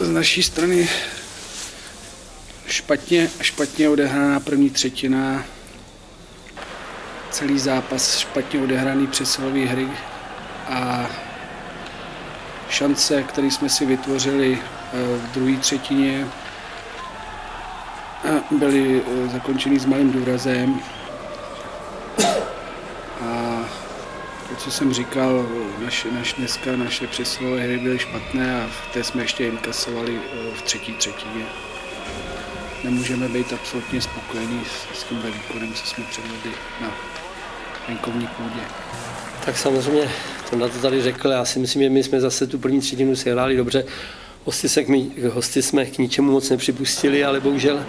Z naší strany špatně, špatně odehraná první třetina, celý zápas špatně odehraný přesilový hry a šance, které jsme si vytvořili eh, v druhé třetině, byly eh, zakončeny s malým důrazem. A to, co jsem říkal, naše, naš dneska naše přesilové hry byly špatné a v té jsme ještě inkasovali v třetí třetině. Nemůžeme být absolutně spokojení s, s tímhle výkonem, co jsme předvedli na venkovní půdě. Tak samozřejmě, to na to tady řekl, já si myslím, že my jsme zase tu první třetinu si hráli dobře. Hosty, se k, hosty jsme k ničemu moc nepřipustili, ale bohužel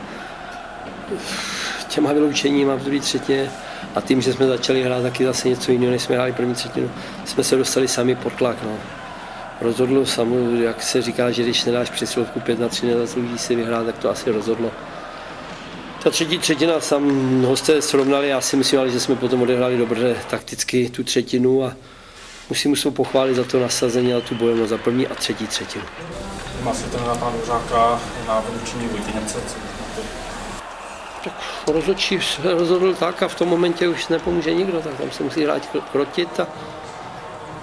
těma vyloučeníma v druhé třetině a tím, že jsme začali hrát taky zase něco jiného, než jsme hráli první třetinu, jsme se dostali sami pod tlak. No. Rozhodlo samo, jak se říká, že když nedáš přesilovku 5 na 3, nezaslouží si vyhrát, tak to asi rozhodlo. Ta třetí třetina sam hosté srovnali, já si myslím, že jsme potom odehráli dobře takticky tu třetinu a musím musím pochválit za to nasazení a tu bojovnost za první a třetí třetinu. Má se ten na pana Dvořáka na vylučení Vojty Němce? Tak rozhodčí se rozhodl tak a v tom momentě už nepomůže nikdo, tak tam se musí hrát krotit a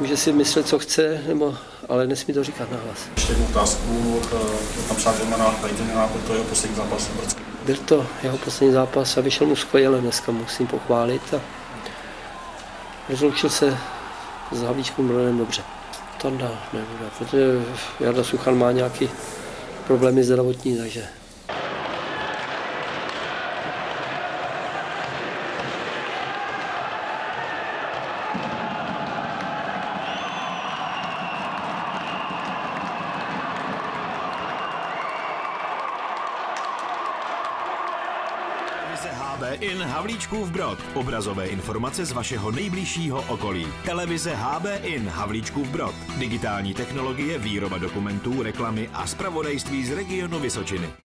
může si myslet, co chce, nebo, ale nesmí to říkat nahlas. Ještě jednu otázku, eh, tam přát na Vejtěna, to je jeho poslední zápas v Brdsku. Byl to jeho poslední zápas a vyšel mu skvěle dneska, musím pochválit. A rozloučil se s Havlíčkem Brodem dobře. Tanda nebude, protože Jarda Suchan má nějaké problémy zdravotní, takže Televize HB in Havlíčkův Brod. Obrazové informace z vašeho nejbližšího okolí. Televize HB in Havlíčkův Brod. Digitální technologie, výroba dokumentů, reklamy a zpravodajství z regionu Vysočiny.